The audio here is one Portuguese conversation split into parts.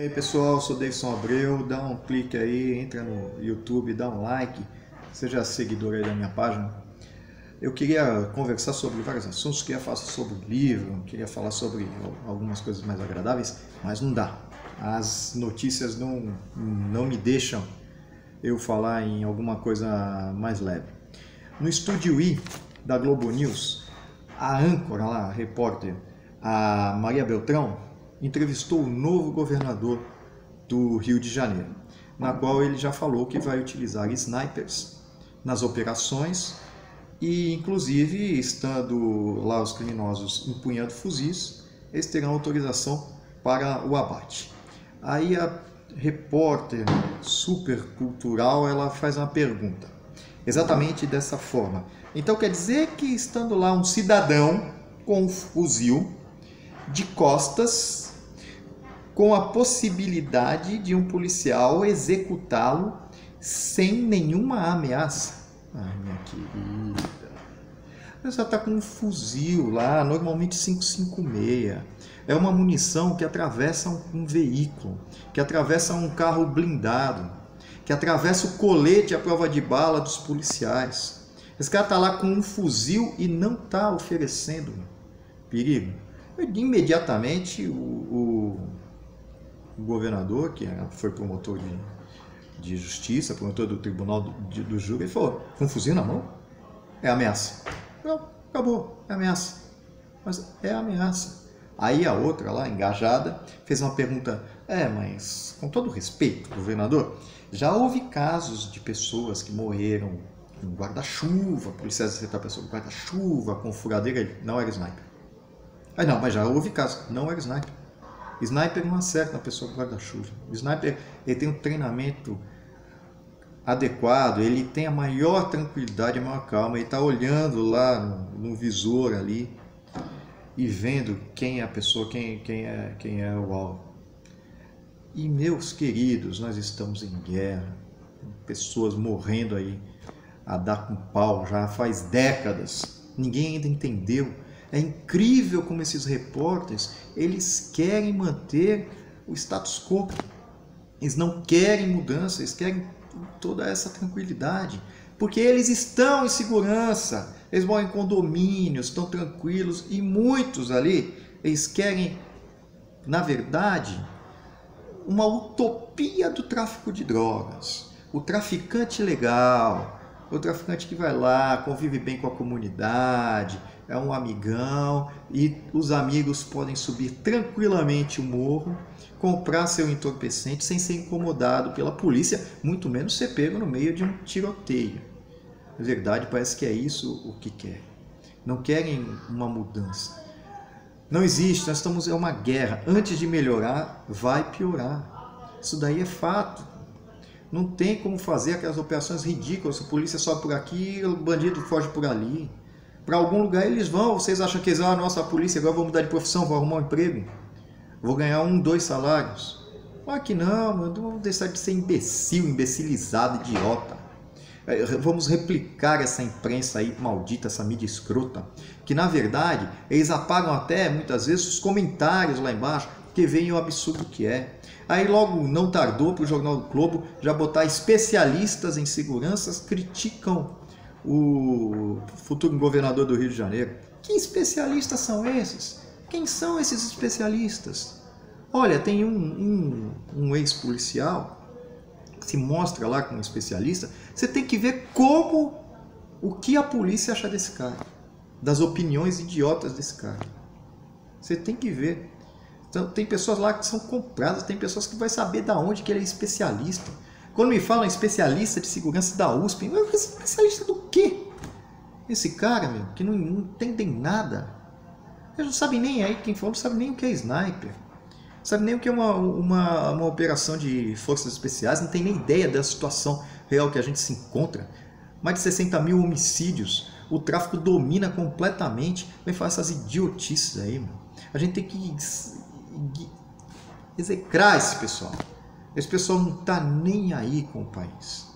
E aí pessoal, sou Davidson Abreu, dá um clique aí, entra no YouTube, dá um like, seja seguidor aí da minha página. Eu queria conversar sobre vários assuntos, queria falar sobre livro, queria falar sobre algumas coisas mais agradáveis, mas não dá. As notícias não, não me deixam eu falar em alguma coisa mais leve. No estúdio I da Globo News, a âncora lá, a repórter, a Maria Beltrão, entrevistou o novo governador do Rio de Janeiro, na qual ele já falou que vai utilizar snipers nas operações e, inclusive, estando lá os criminosos empunhando fuzis, eles terão autorização para o abate. Aí a repórter super cultural ela faz uma pergunta, exatamente dessa forma. Então quer dizer que estando lá um cidadão com um fuzil de costas, com a possibilidade de um policial executá-lo sem nenhuma ameaça. Ai, minha querida. Você está com um fuzil lá, normalmente 556. É uma munição que atravessa um, veículo, que atravessa um carro blindado, que atravessa o colete à prova de bala dos policiais. Esse cara está lá com um fuzil e não está oferecendo perigo. Imediatamente o, o, o governador, que foi promotor de, de justiça, promotor do tribunal do, de, do júri, falou: com um fuzil na mão? É ameaça. Não, acabou, é ameaça. Mas é ameaça. Aí a outra lá, engajada, fez uma pergunta: é, mas com todo respeito, governador, já houve casos de pessoas que morreram com guarda-chuva, policiais acertar a pessoa com guarda-chuva, com furadeira, ele não era sniper. Aí não, mas já houve casos, não era sniper. Sniper não acerta uma pessoa com guarda-chuva. Sniper ele tem um treinamento adequado, ele tem a maior tranquilidade, a maior calma, ele está olhando lá no, no visor ali, e vendo quem é a pessoa, quem, quem, é, quem é o alvo. E meus queridos, nós estamos em guerra, pessoas morrendo aí a dar com pau já faz décadas. Ninguém ainda entendeu. É incrível como esses repórteres, eles querem manter o status quo. Eles não querem mudança, eles querem toda essa tranquilidade, porque eles estão em segurança eles moram em condomínios, estão tranquilos e muitos ali, eles querem, na verdade, uma utopia do tráfico de drogas. O traficante legal, o traficante que vai lá, convive bem com a comunidade, é um amigão e os amigos podem subir tranquilamente o morro, comprar seu entorpecente sem ser incomodado pela polícia, muito menos ser pego no meio de um tiroteio. Na verdade, parece que é isso o que quer. Não querem uma mudança. Não existe, nós estamos em uma guerra. Antes de melhorar, vai piorar. Isso daí é fato. Não tem como fazer aquelas operações ridículas. A polícia sobe por aqui, o bandido foge por ali. Para algum lugar eles vão. Vocês acham que eles vão, ah, nossa, a polícia agora vou mudar de profissão, vou arrumar um emprego, vou ganhar um, dois salários. Claro que não, mano. Vamos deixar de ser imbecil, imbecilizado, idiota. É, vamos replicar essa imprensa aí maldita, essa mídia escrota, que na verdade eles apagam até muitas vezes os comentários lá embaixo, que veem o absurdo que é. Aí logo não tardou para o Jornal do Globo já botar especialistas em seguranças criticam o futuro governador do Rio de Janeiro. Que especialistas são esses? Quem são esses especialistas? Olha, tem um, um, um ex-policial se mostra lá como especialista, você tem que ver como o que a polícia acha desse cara, das opiniões idiotas desse cara. Você tem que ver. Então, tem pessoas lá que são compradas, tem pessoas que vai saber da onde que ele é especialista. Quando me falam especialista de segurança da USP, eu especialista do quê? Esse cara, meu, que não, não entendem nada. Eles não sabem nem aí, quem falou, não sabe nem o que é sniper sabe nem o que é uma, uma, uma operação de forças especiais, não tem nem ideia da situação real que a gente se encontra. Mais de 60 mil homicídios, o tráfico domina completamente. Vem falar essas idiotices aí, mano. A gente tem que execrar esse pessoal. Esse pessoal não está nem aí com o país.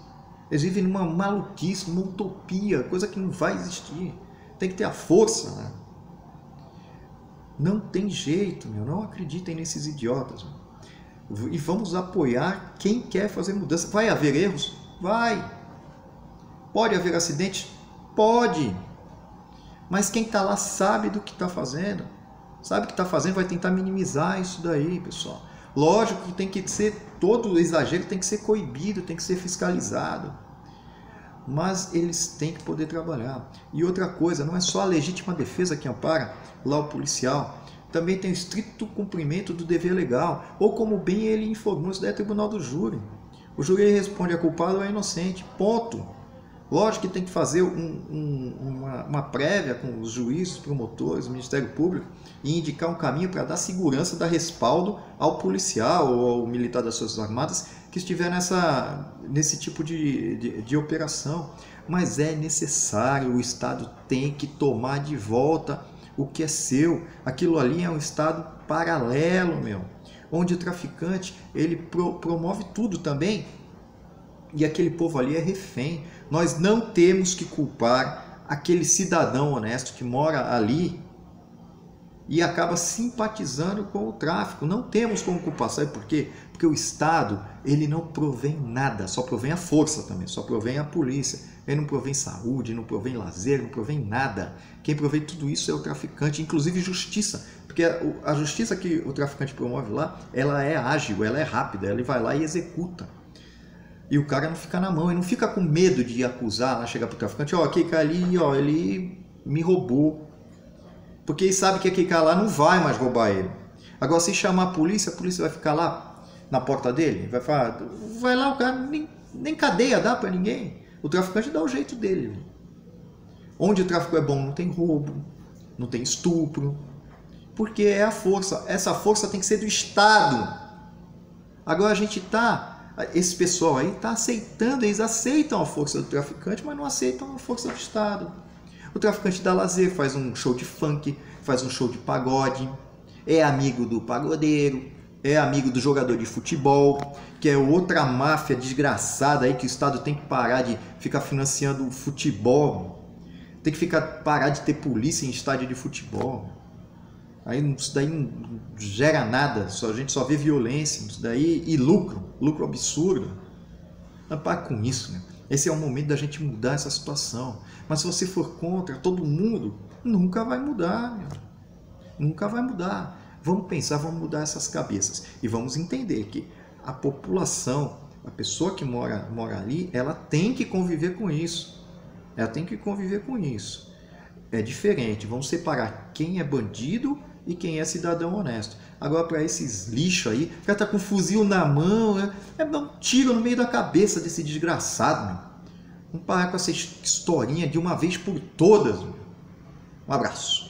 Eles vivem numa maluquice, numa utopia, coisa que não vai existir. Tem que ter a força, né? Não tem jeito, meu. Não acreditem nesses idiotas. Meu. E vamos apoiar quem quer fazer mudança. Vai haver erros? Vai. Pode haver acidente? Pode. Mas quem está lá sabe do que está fazendo. Sabe o que está fazendo, vai tentar minimizar isso daí, pessoal. Lógico que tem que ser, todo exagero tem que ser coibido, tem que ser fiscalizado. Mas eles têm que poder trabalhar. E outra coisa, não é só a legítima defesa que ampara lá o policial, também tem o estrito cumprimento do dever legal, ou como bem ele informou, isso daí é tribunal do júri. O júri responde a culpado ou a inocente, ponto. Lógico que tem que fazer um, um, uma, prévia com os juízes, promotores, Ministério Público e indicar um caminho para dar segurança, dar respaldo ao policial ou ao militar das Forças Armadas que estiver nessa, nesse tipo de, de, de operação. Mas é necessário, o Estado tem que tomar de volta o que é seu. Aquilo ali é um Estado paralelo, meu, onde o traficante ele pro, promove tudo também e aquele povo ali é refém. Nós não temos que culpar aquele cidadão honesto que mora ali e acaba simpatizando com o tráfico. Não temos como culpar, sabe por quê? Porque o Estado, ele não provém nada, só provém a força também, só provém a polícia. Ele não provém saúde, não provém lazer, não provém nada. Quem provém tudo isso é o traficante, inclusive justiça. Porque a justiça que o traficante promove lá, ela é ágil, ela é rápida, ele vai lá e executa. E o cara não fica na mão, ele não fica com medo de acusar, lá chegar pro traficante, ó, oh, aquele cara ali, ó, ele me roubou. Porque ele sabe que aquele cara lá não vai mais roubar ele. Agora, se chamar a polícia, a polícia vai ficar lá na porta dele, vai falar, vai lá, o cara nem, nem cadeia dá para ninguém. O traficante dá o jeito dele. Onde o tráfico é bom, não tem roubo, não tem estupro. Porque é a força. Essa força tem que ser do Estado. Agora a gente tá esse pessoal aí está aceitando, eles aceitam a força do traficante, mas não aceitam a força do Estado. O traficante dá lazer, faz um show de funk, faz um show de pagode, é amigo do pagodeiro, é amigo do jogador de futebol, que é outra máfia desgraçada aí que o Estado tem que parar de ficar financiando o futebol. Tem que ficar parar de ter polícia em estádio de futebol. Aí isso daí não gera nada, só, a gente só vê violência, isso daí e lucro, lucro absurdo. Não para com isso, né? Esse é o momento da gente mudar essa situação. Mas se você for contra todo mundo, nunca vai mudar, meu. Nunca vai mudar. Vamos pensar, vamos mudar essas cabeças e vamos entender que a população, a pessoa que mora, mora ali, ela tem que conviver com isso. Ela tem que conviver com isso. É diferente. Vamos separar quem é bandido e quem é cidadão honesto. Agora, para esses lixos aí, o cara tá com um fuzil na mão, é, é um tiro no meio da cabeça desse desgraçado. Meu. Vamos parar com essa historinha de uma vez por todas. Meu. Um abraço.